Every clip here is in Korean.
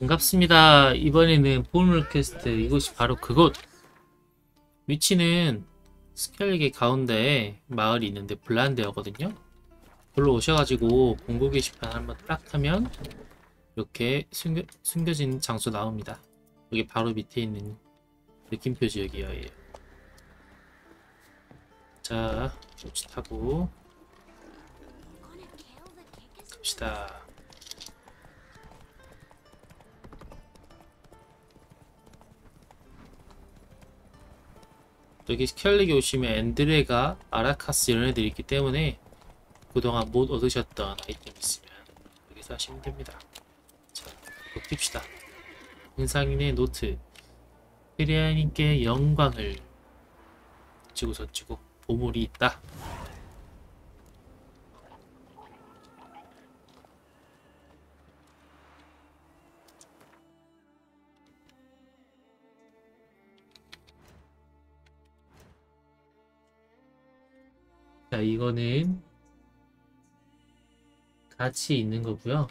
반갑습니다. 이번에는 보물 퀘스트 이곳이 바로 그곳. 위치는 스켈릭의 가운데에 마을이 있는데 블란다레거든요. 걸로 오셔가지고 공고 게시판 한번 딱 하면 이렇게 숨겨, 숨겨진 장소 나옵니다. 여기 바로 밑에 있는 느낌표 지역이에요. 자, 로치 타고 갑시다. 여기 스켈릭에 오시면 엔드레가 아라카스 이런 애들이 있기 때문에 그동안 못 얻으셨던 아이템 있으면 여기서 하시면 됩니다. 자, 집시다. 인상인의 노트. 프레야님께 영광을 어찌고 저찌고 보물이 있다. 자, 이거는 같이 있는 거고요.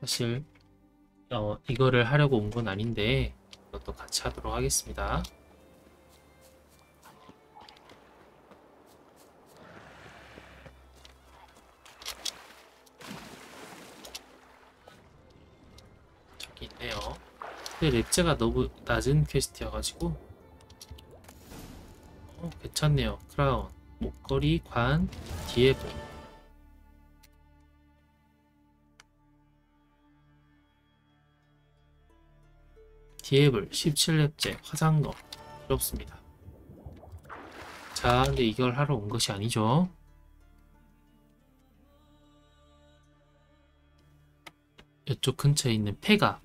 사실 어, 이거를 하려고 온 건 아닌데 이것도 같이 하도록 하겠습니다. 저기 있네요. 근데 랩제가 너무 낮은 퀘스트여가지고 어, 괜찮네요. 크라운 목걸이, 관, 디에보 디에블 17렙제 화장검 필요 없습니다. 자, 근데 이걸 하러 온 것이 아니죠. 이쪽 근처에 있는 폐가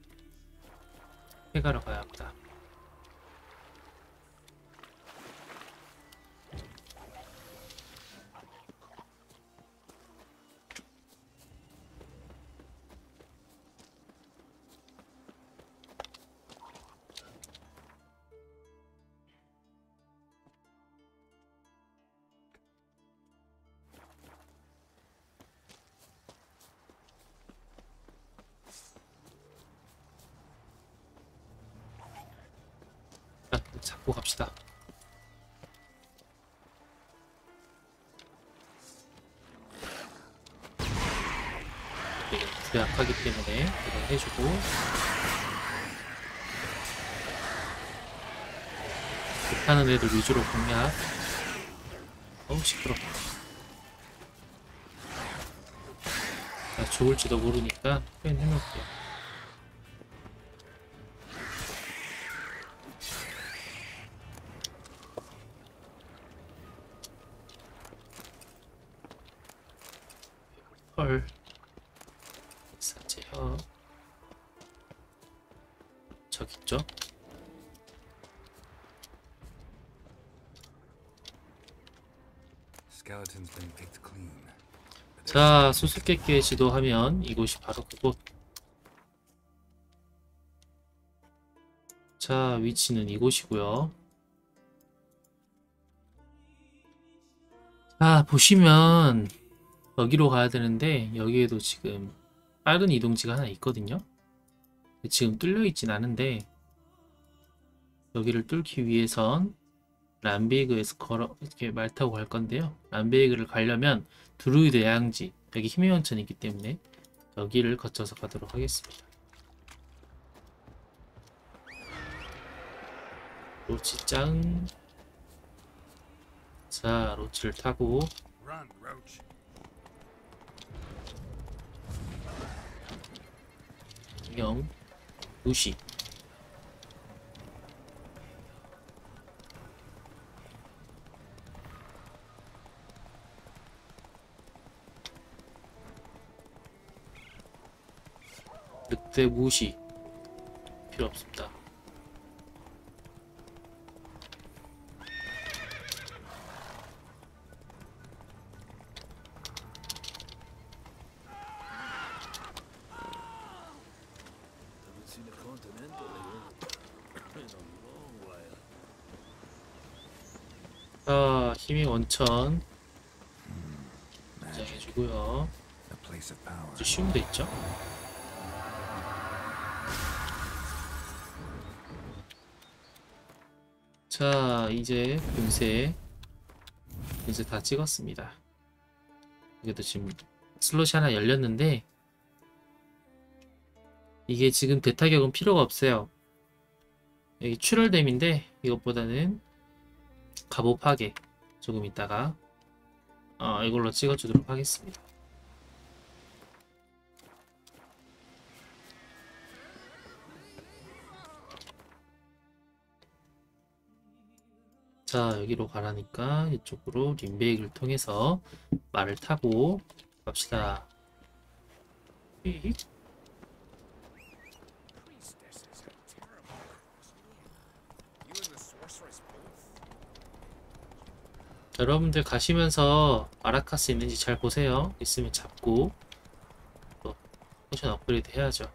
폐가로 가야 합니다. 잡고 갑시다. 약하기 때문에 이걸 해주고. 못하는 애들 위주로 공략. 어우 시끄러 자, 죽을지도 모르니까 표현 해놓을게요 헐. 사제요. 저기 있죠? 자 수수께끼 지도하면 이곳이 바로 그곳. 자 위치는 이곳이고요. 자 보시면 여기로 가야 되는데 여기에도 지금 빠른 이동지가 하나 있거든요 지금 뚫려 있진 않은데 여기를 뚫기 위해선 람베이그에서 걸어 이렇게 말 타고 갈 건데요 람베이그를 가려면 드루이드 야양지 여기 힘의 원천이 있기 때문에 여기를 거쳐서 가도록 하겠습니다. 로치 짱. 자, 로치를 타고 영 무시. 늑대 무시 필요 없습니다. 자, 힘이 원천 해주고요. 쉬운 데 있죠? 자, 이제 분쇄 분쇄 다 찍었습니다. 이것도 지금 슬롯이 하나 열렸는데 이게 지금 대타격은 필요가 없어요. 여기 출혈댐인데 이것보다는 갑오 파괴 조금 있다가 어, 이걸로 찍어주도록 하겠습니다. 자 여기로 가라니까 이쪽으로 림베이크를 통해서 말을 타고 갑시다. 휙. 자, 여러분들 가시면서 아라카스 있는지 잘 보세요. 있으면 잡고 또 potion 업그레이드 해야죠.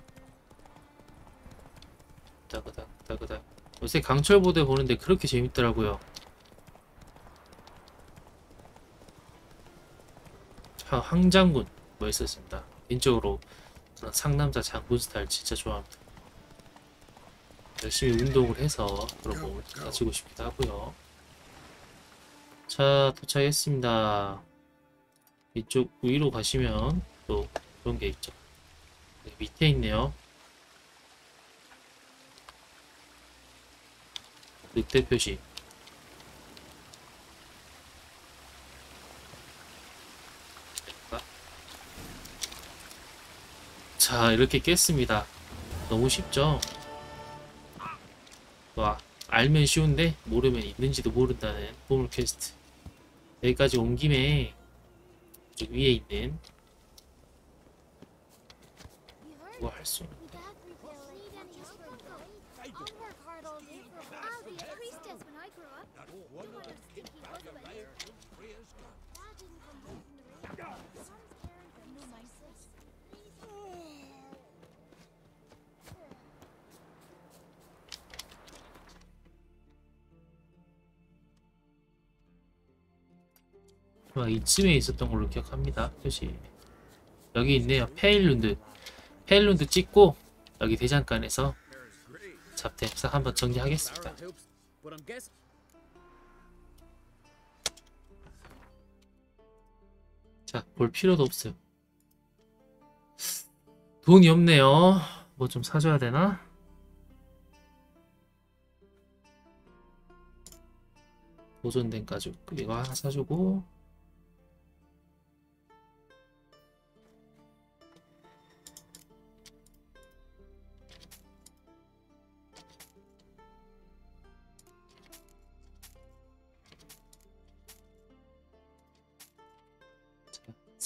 따그닥 따그닥 요새 강철부대 보는데 그렇게 재밌더라고요. 하- 황장군 멋있었습니다. 개인적으로 그런 상남자 장군 스타일 진짜 좋아합니다. 열심히 운동을 해서 그런 몸을 가지고 싶기도 하고요. 자, 도착했습니다. 이쪽 위로 가시면 또 그런 게 있죠. 네, 밑에 있네요. 늑대 표시. 자, 이렇게 깼습니다. 너무 쉽죠? 와, 알면 쉬운데 모르면 있는지도 모른다는 보물 퀘스트. 여기까지 온 김에 위에 있는 그거 할 수. 있는 막 이쯤에 있었던 걸로 기억합니다. 표시. 여기 있네요. 페일룬드. 페일룬드 찍고 여기 대장간에서 잡템 싹 한번 정리하겠습니다. 자, 볼 필요도 없어요. 돈이 없네요. 뭐 좀 사줘야 되나? 보존된 가죽 이거 하나 사주고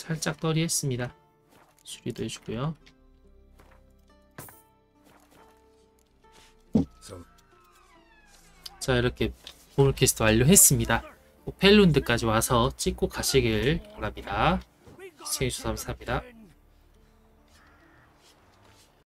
살짝 떨이했습니다. 수리도 해주고요. 자 이렇게 보물캐스트 완료했습니다. 펠룬드까지 와서 찍고 가시길 바랍니다. 시청해주셔서 감사합니다.